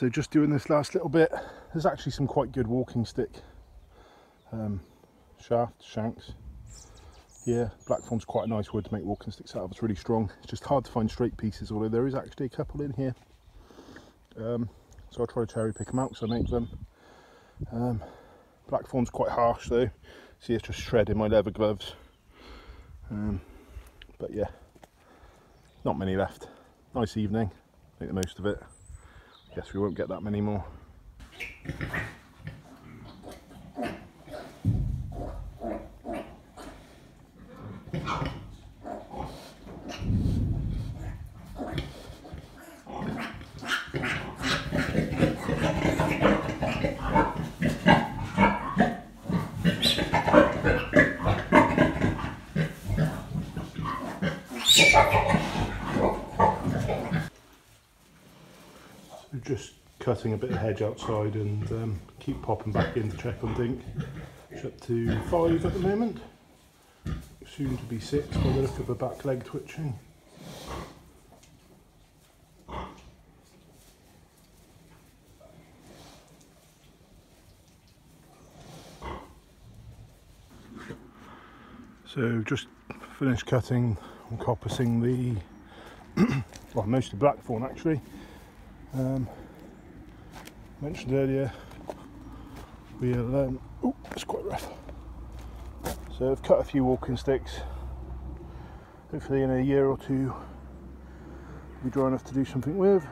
So just doing this last little bit, there's actually some quite good walking stick um, shaft, shanks here. Blackthorn's quite a nice wood to make walking sticks out of, it's really strong. It's just hard to find straight pieces, although there is actually a couple in here. Um, so I'll try to cherry pick them out because I make them. Um, blackthorn's quite harsh though, see it's just shredding my leather gloves. Um, but yeah, not many left. Nice evening, make the most of it. Guess we won't get that many more. Just cutting a bit of hedge outside and um, keep popping back in to check on Dink. It's up to five at the moment, soon to be six by the look of the back leg twitching. So just finished cutting and coppicing the, well most of the blackthorn actually. Um, mentioned earlier, we'll, um, oh, it's quite rough. So I've cut a few walking sticks. Hopefully in a year or two, we'll be dry enough to do something with.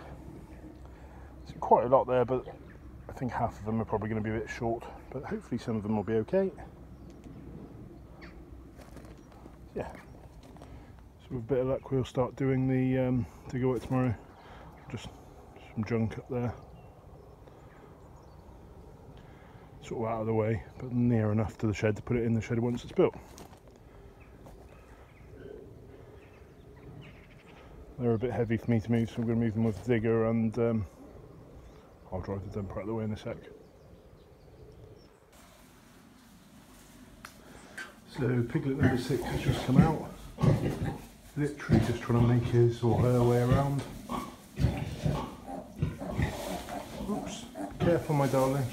It's quite a lot there, but I think half of them are probably going to be a bit short, but hopefully some of them will be okay. Yeah. So with a bit of luck, we'll start doing the um, digger work tomorrow. Just some junk up there. Sort of out of the way, but near enough to the shed to put it in the shed once it's built. They're a bit heavy for me to move, so I'm going to move them with the digger and um, I'll drive the dumper out of the way in a sec. So piglet number six has just come out. Literally just trying to make his or her way around. Careful my darling.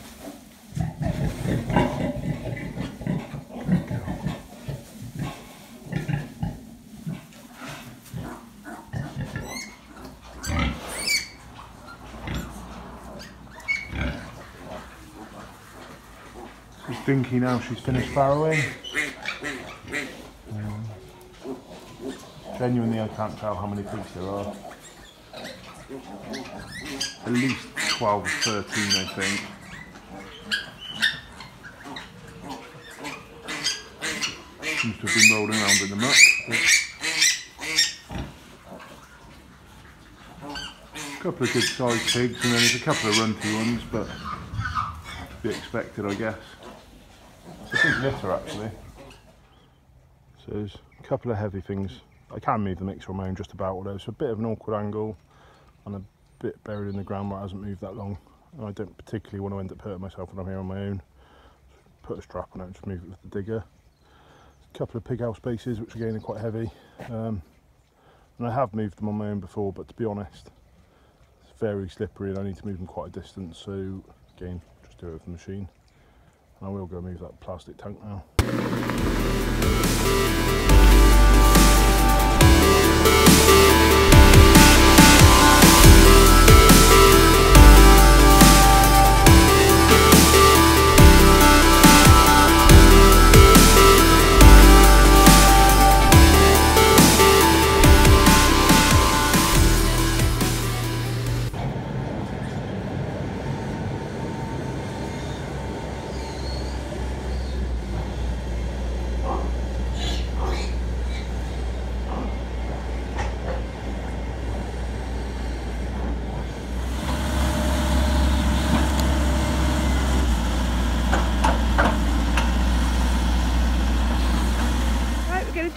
She's dinky now, she's finished farrowing. Um, genuinely I can't tell how many pigs there are. At least 12 or 13 I think. Seems to have been rolling around in the muck. A couple of good sized pigs and then there's a couple of runty ones but to be expected I guess. It's a big litter actually. So there's a couple of heavy things. I can move the mixer on my own just about, although it's a bit of an awkward angle and a bit buried in the ground where it hasn't moved that long. And I don't particularly want to end up hurting myself when I'm here on my own. Put a strap on it and just move it with the digger. A couple of pig house bases, which again are quite heavy. Um, and I have moved them on my own before, but to be honest, it's very slippery and I need to move them quite a distance. So again, just do it with the machine. And I will go move that plastic tank now.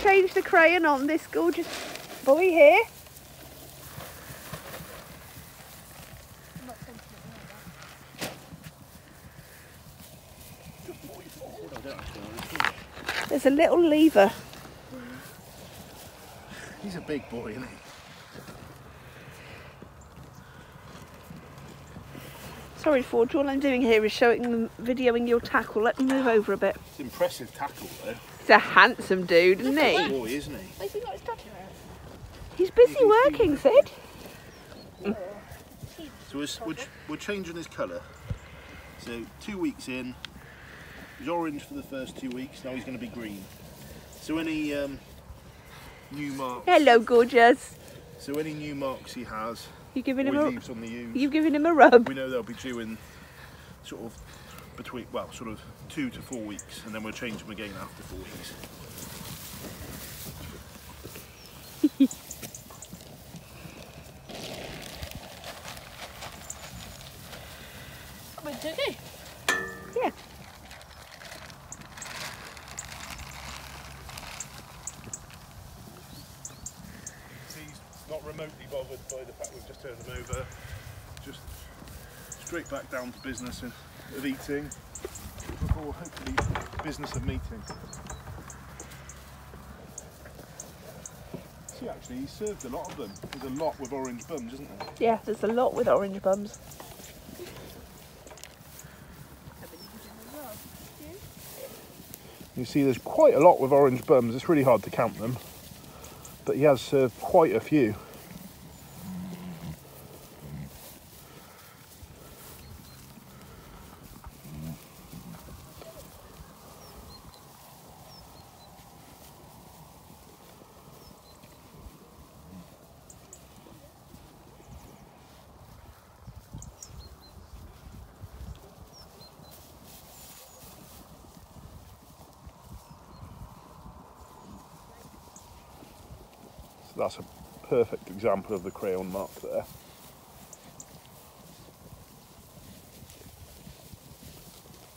Change the crayon on this gorgeous boy here. There's a little lever. He's a big boy, isn't he? Sorry, Forge. All I'm doing here is showing them, videoing your tackle. Let me move over a bit. It's impressive tackle though. He's a handsome dude, isn't he? Boy, isn't he? Where's he got his dodger? He's busy working, Sid. So we're, we're, we're changing his colour. So two weeks in, he's orange for the first two weeks. Now he's going to be green. So any um, new marks. Hello, gorgeous. So any new marks he has, You giving him a? leaves on the ewes, You giving him a rub? we know they'll be due in sort of between well, sort of two to four weeks, and then we'll change them again after four weeks. I'm in Turkey. Yeah. He's not remotely bothered by the fact we've just turned them over. Just straight back down to business of, of eating before hopefully business of meeting. See, actually, he served a lot of them. There's a lot with orange bums, isn't there? Yeah, there's a lot with orange bums. You see, there's quite a lot with orange bums. It's really hard to count them, but he has served quite a few. So that's a perfect example of the crayon mark there.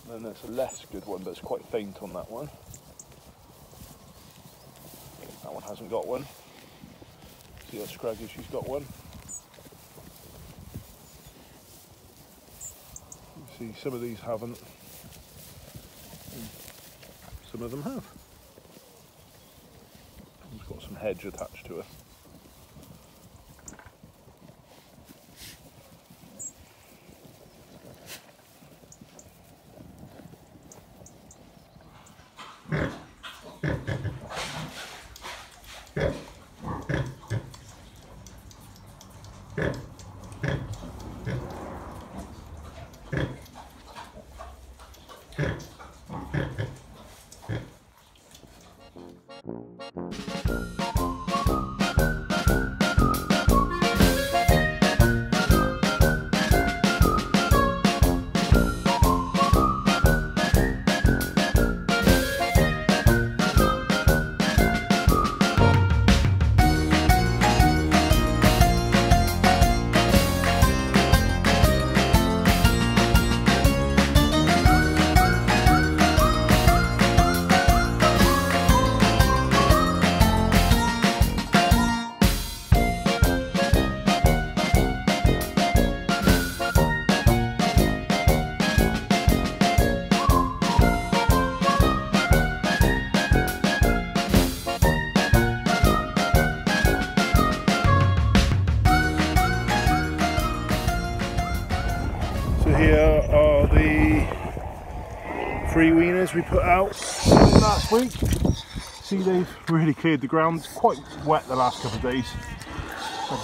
Then there's a less good one, but it's quite faint on that one. That one hasn't got one. See how scraggy she's got one. You see, some of these haven't. Some of them have. Hedge attached to it. Free weaners we put out last week. See they've really cleared the ground. It's quite wet the last couple of days.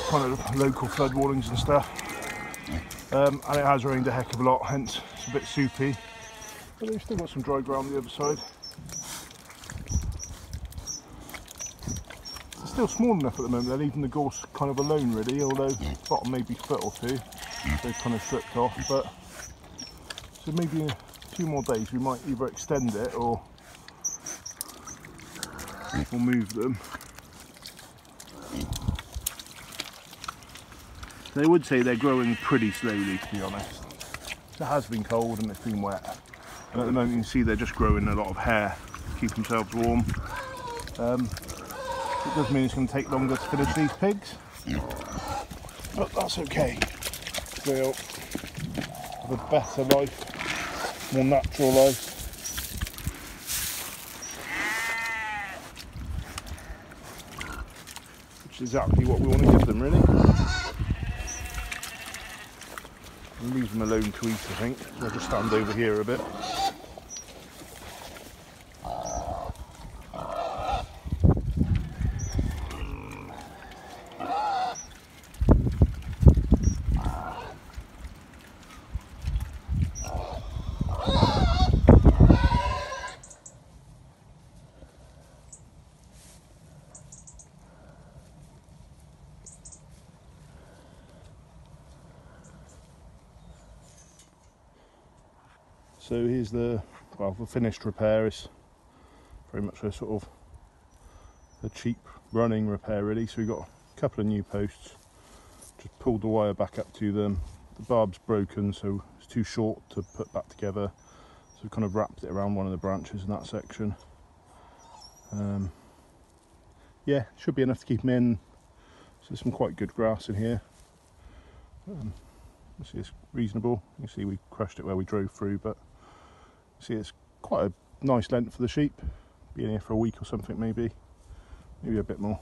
Kind of local flood warnings and stuff. Um, and it has rained a heck of a lot, hence it's a bit soupy. But they've still got some dry ground the other side. It's still small enough at the moment, they're leaving the gorse kind of alone really, although bottom maybe foot or two they've kind of stripped off. But so maybe few more days we might either extend it or or move them. They would say they're growing pretty slowly to be honest. It has been cold and it's been wet. And at the moment you can see they're just growing a lot of hair to keep themselves warm. Um, it does mean it's going to take longer to finish these pigs. But that's okay. They'll have a better life, more natural life. Which is exactly what we want to give them, really. Leave them alone to eat, I think. I'll just stand over here a bit. So here's the well the finished repair. It's very much a sort of a cheap running repair really. So we've got a couple of new posts. Just pulled the wire back up to them. The barb's broken, so it's too short to put back together. So we've kind of wrapped it around one of the branches in that section. Um, yeah, should be enough to keep them in. So there's some quite good grass in here. Um, see it's reasonable. You see we crushed it where we drove through, but see it's quite a nice length for the sheep. Being here for a week or something maybe, maybe a bit more.